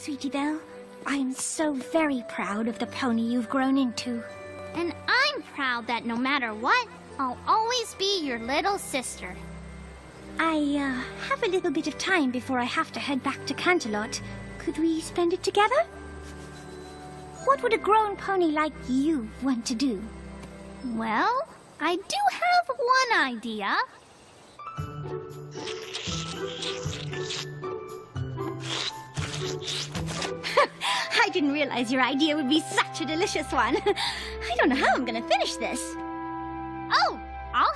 Sweetie Belle, I am so very proud of the pony you've grown into. And I'm proud that no matter what, I'll always be your little sister. I, uh, have a little bit of time before I have to head back to Canterlot. Could we spend it together? What would a grown pony like you want to do? Well, I do have one idea. I didn't realize your idea would be such a delicious one. I don't know how I'm gonna finish this. Oh, I'll